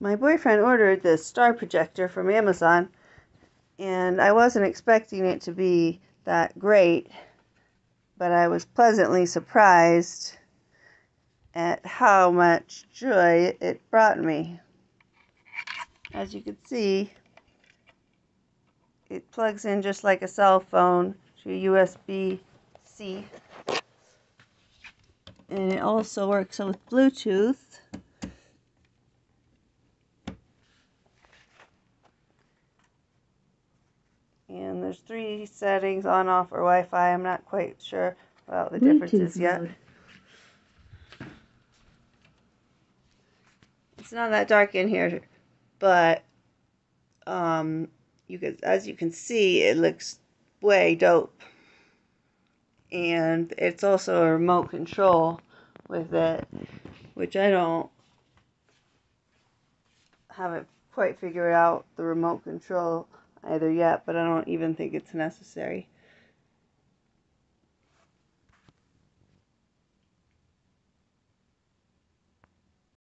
my boyfriend ordered this star projector from Amazon, and I wasn't expecting it to be that great, but I was pleasantly surprised at how much joy it brought me. As you can see, it plugs in just like a cell phone to USB C. And it also works with Bluetooth. And there's three settings on, off, or Wi Fi. I'm not quite sure about the differences yet. mode. It's not that dark in here, but um, you can, as you can see, it looks way dope. And it's also a remote control with it, which I don't haven't quite figured out the remote control either yet, but I don't even think it's necessary.